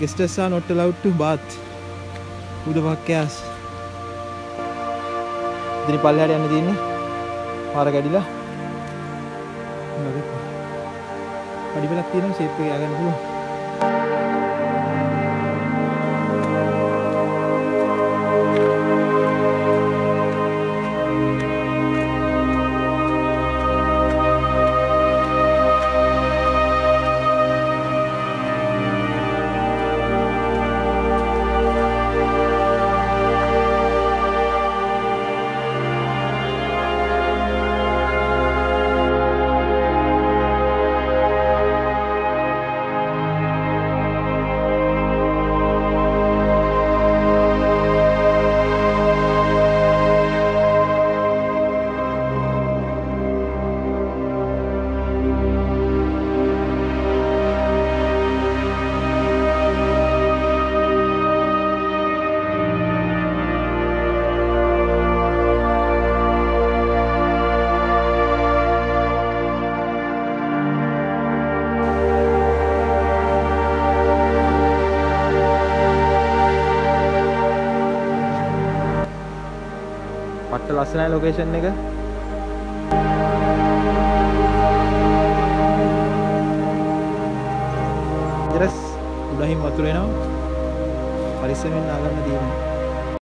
Guests are not allowed to bath. Who the fuck cares? ඉතින් පල්ලෙහාට යන්න තියෙන්නේ. පාර කැඩිලා. මොකද? පඩි පෙලක් තියෙනවා ෂේප් එක ය아가න්න පුළුවන්. පට්ට ලස්සනයි ලොකේෂන් එක. ඉරස් උඩහින් වතුර එනවා. පරිස්සමෙන් නාගන්න තියෙනවා.